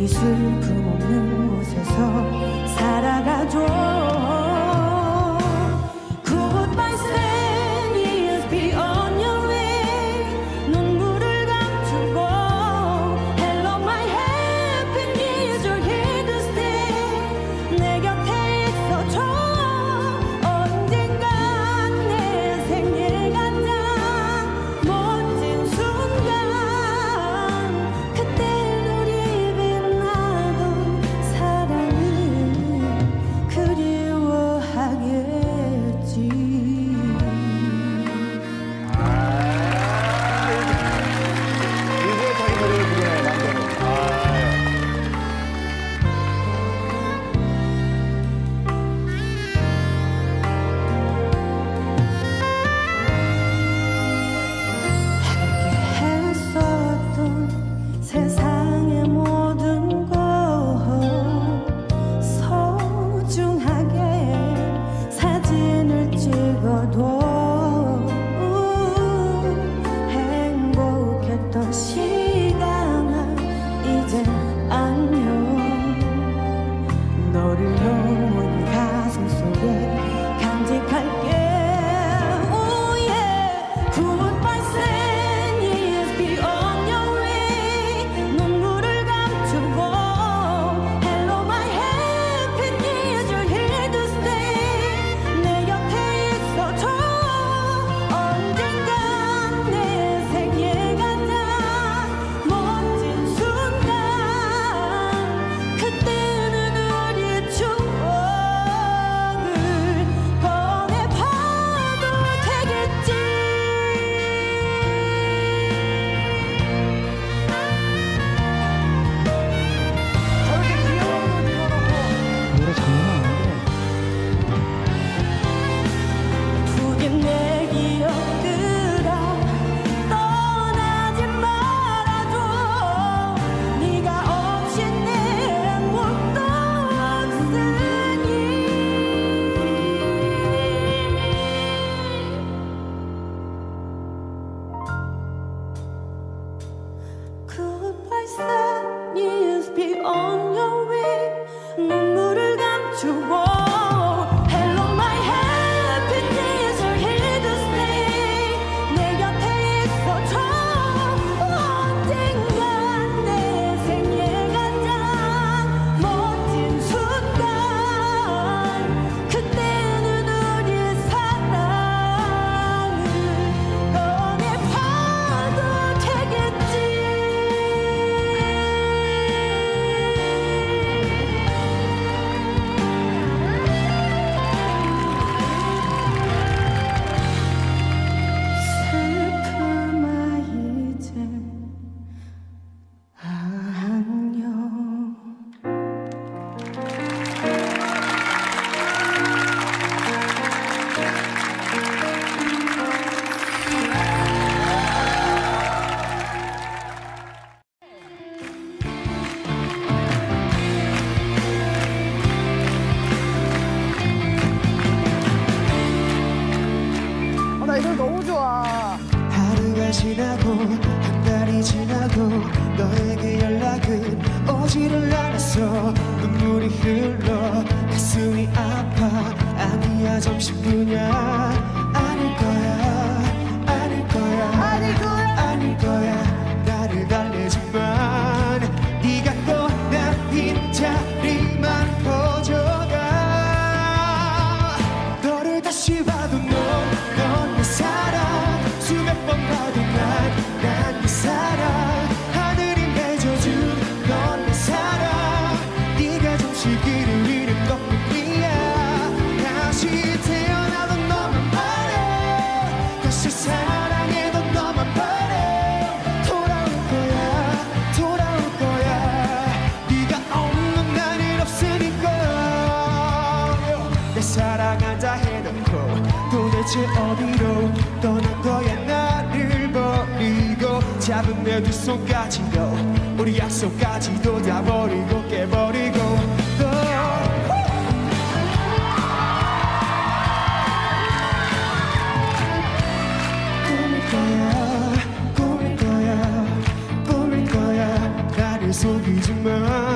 기술 품 없는 곳에서 살아가줘. 나오지를 않았어 눈물이 흘러 가슴이 아파. 아니야 점심뿐이야 잡은 내 두 손까지도 우리 약속까지도 다 버리고 깨버리고 또 속이지 마.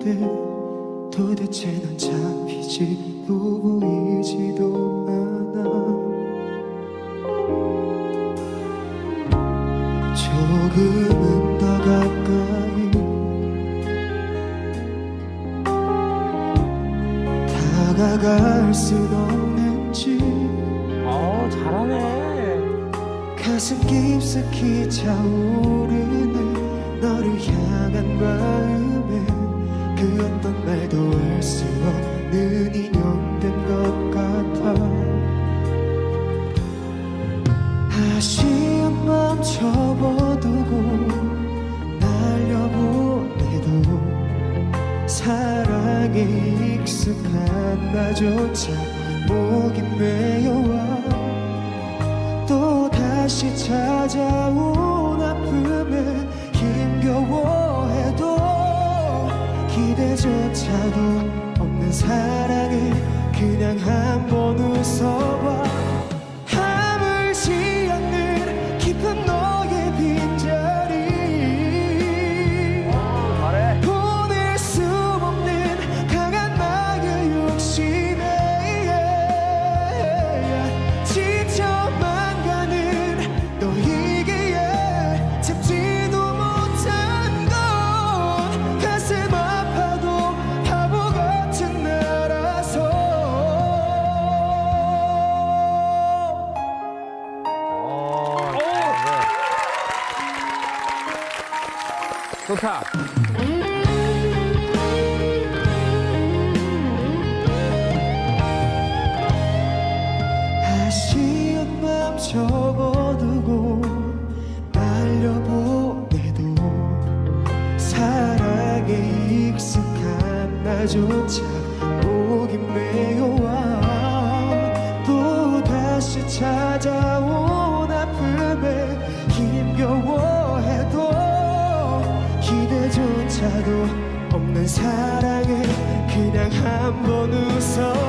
때? 도대체 난 잡히지도 보이지도 않아. 조금은 더 가까이. 다가갈 수 없는지. 어 잘하네. 가슴 깊숙이 차오 이제차도 없는 사랑을 그냥 한번 웃어봐. 접어두고 날려보내도 사랑에 익숙한 나조차 오긴 매여와 또 다시 찾아온 아픔에 힘겨워해도 기대조차도 없는 사랑에 그냥 한번 웃어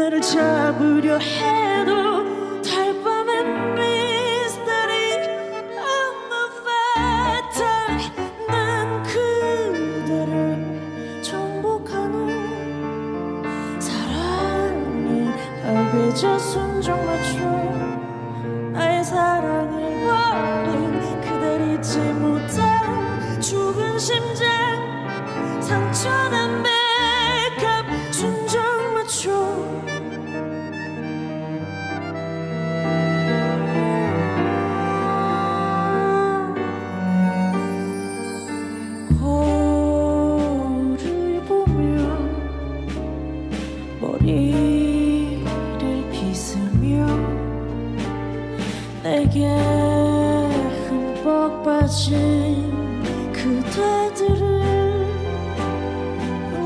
나를 잡으려 해.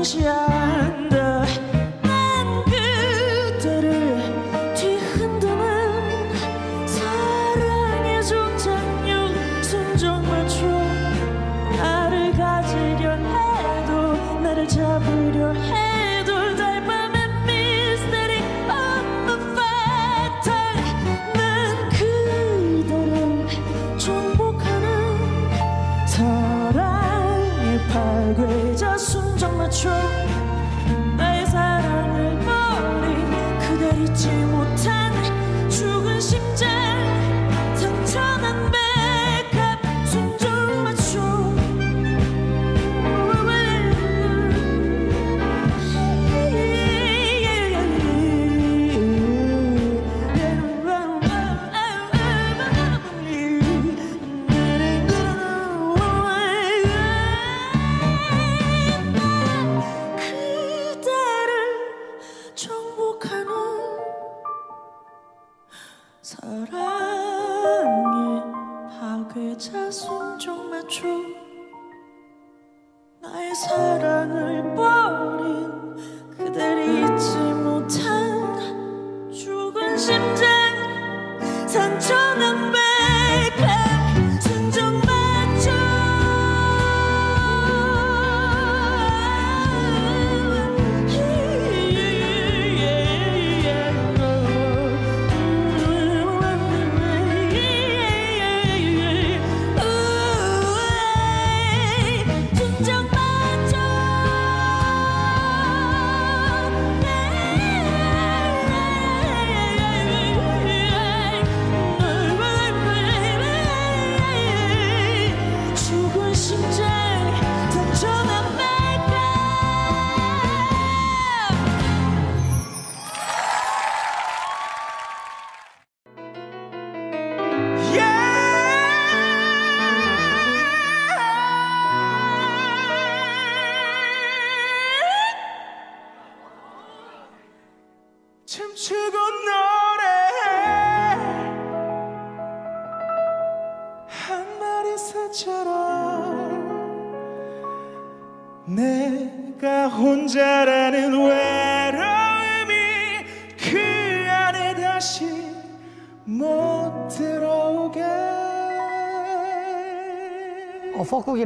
想。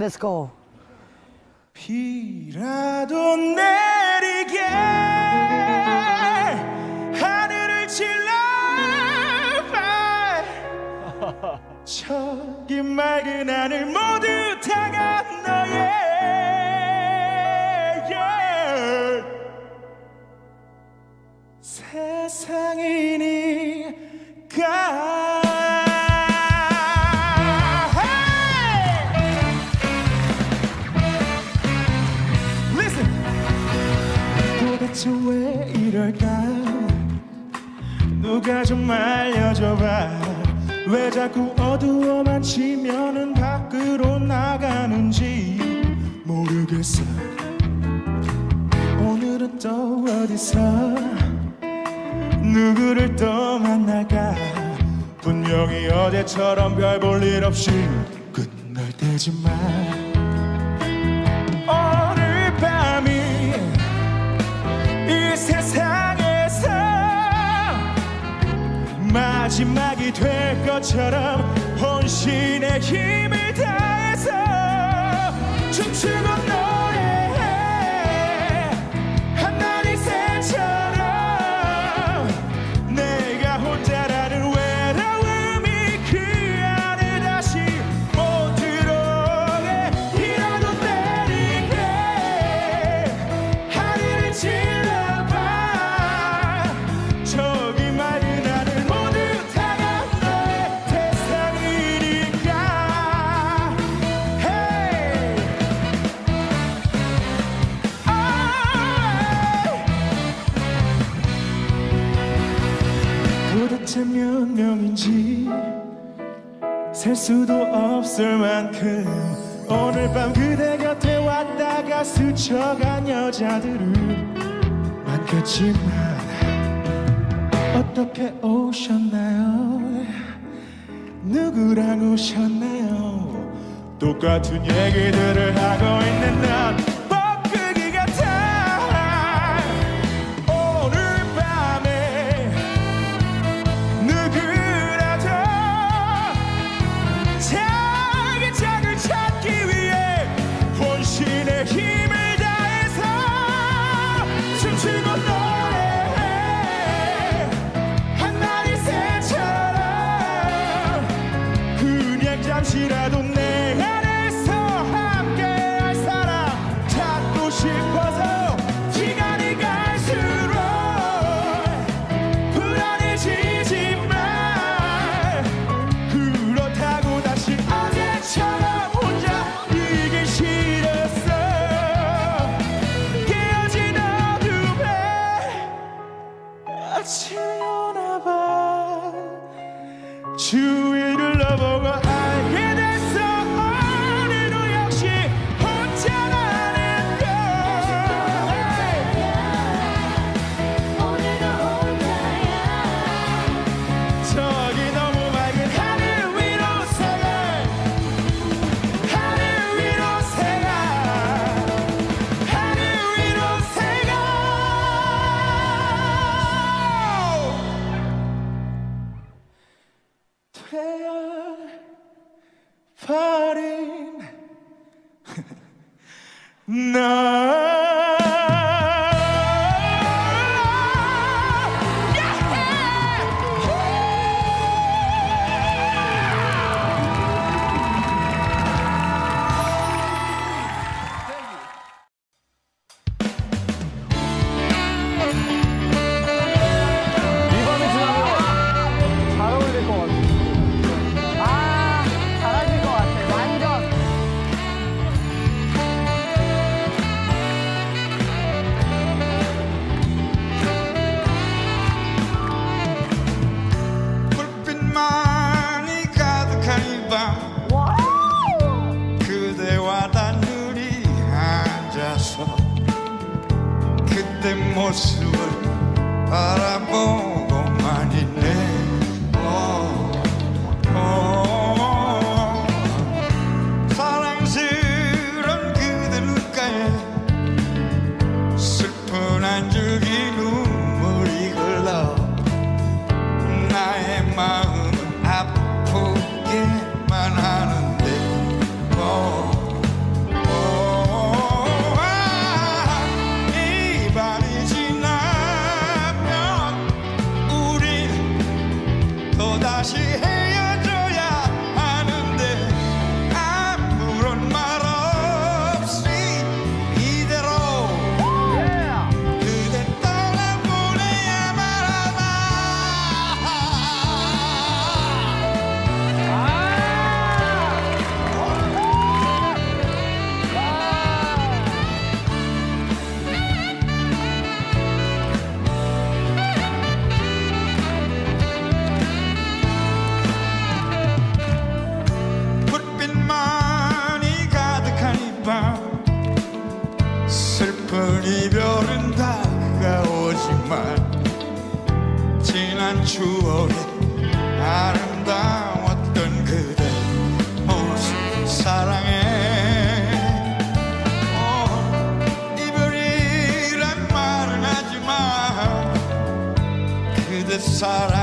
Okay, 비라도 내리게 하늘을 찔러봐. 저기 맑은 하늘 모두 다가 누가 좀 알려줘봐. 왜 자꾸 어두워만 치면은 밖으로 나가는지 모르겠어. 오늘은 또 어디서? 누구를 또 만날까? 분명히 어제처럼 별 볼 일 없이 끝날 때지만 마지막이 될 것처럼 혼신의 힘을 다해서 춤추고 나 운명인지 셀 수도 없을 만큼 오늘 밤 그대 곁에 왔다가 스쳐간 여자들을 맡겼지만 어떻게 오셨나요? 누구랑 오셨나요? 똑같은 얘기들을 하고 있는 난 지난 추억에 아름다웠던 그대 모습 사랑해. 어, 이별이란 말은 하지마. 그대 사랑